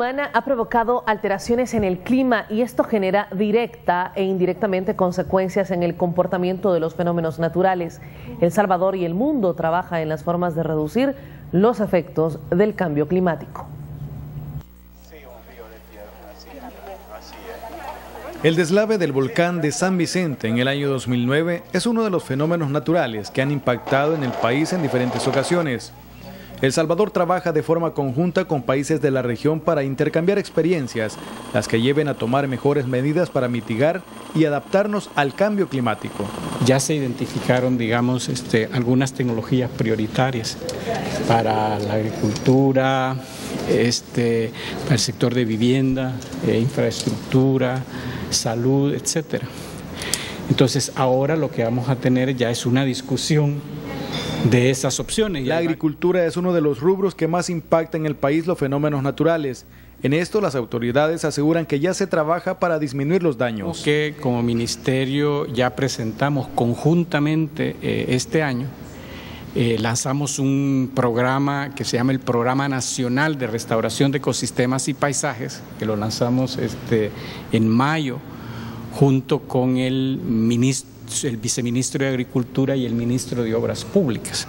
humana ha provocado alteraciones en el clima y esto genera directa e indirectamente consecuencias en el comportamiento de los fenómenos naturales. El Salvador y el mundo trabajan en las formas de reducir los efectos del cambio climático. El deslave del volcán de San Vicente en el año 2009 es uno de los fenómenos naturales que han impactado en el país en diferentes ocasiones. El Salvador trabaja de forma conjunta con países de la región para intercambiar experiencias, las que lleven a tomar mejores medidas para mitigar y adaptarnos al cambio climático. Ya se identificaron, digamos, este, algunas tecnologías prioritarias para la agricultura, este, para el sector de vivienda, eh, infraestructura, salud, etcétera. Entonces ahora lo que vamos a tener ya es una discusión de esas opciones. La agricultura es uno de los rubros que más impacta en el país los fenómenos naturales. En esto las autoridades aseguran que ya se trabaja para disminuir los daños. Que como ministerio ya presentamos conjuntamente eh, este año, eh, lanzamos un programa que se llama el Programa Nacional de Restauración de Ecosistemas y Paisajes, que lo lanzamos este, en mayo junto con el ministro el viceministro de Agricultura y el ministro de Obras Públicas.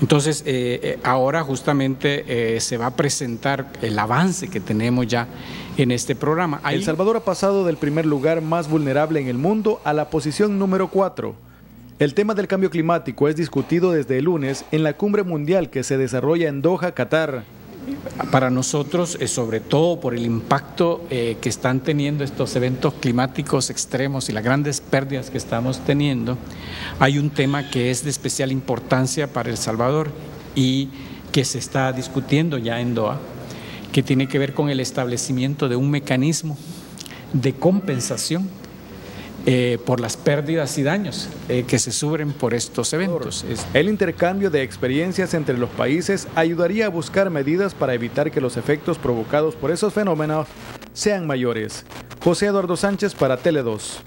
Entonces, eh, eh, ahora justamente eh, se va a presentar el avance que tenemos ya en este programa. el Salvador ha pasado del primer lugar más vulnerable en el mundo a la posición número 4. El tema del cambio climático es discutido desde el lunes en la cumbre mundial que se desarrolla en Doha, Qatar para nosotros, eh, sobre todo por el impacto eh, que están teniendo estos eventos climáticos extremos y las grandes pérdidas que estamos teniendo, hay un tema que es de especial importancia para El Salvador y que se está discutiendo ya en Doha, que tiene que ver con el establecimiento de un mecanismo de compensación eh, por las pérdidas y daños eh, que se sufren por estos eventos. El intercambio de experiencias entre los países ayudaría a buscar medidas para evitar que los efectos provocados por esos fenómenos sean mayores. José Eduardo Sánchez para Tele 2.